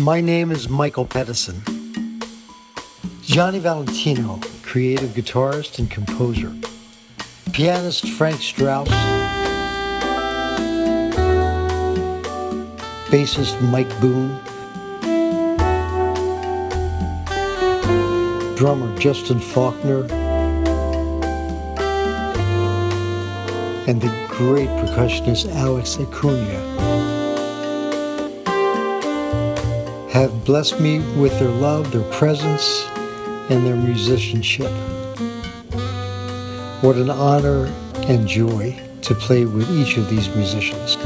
My name is Michael Pedicin. Johnnie Valentino, creative guitarist and composer. Pianist Frank Strauss. Bassist Mike Boone. Drummer Justin Faulkner. And the great percussionist Alex Acuña. Have blessed me with their love, their presence, and their musicianship. What an honor and joy to play with each of these musicians.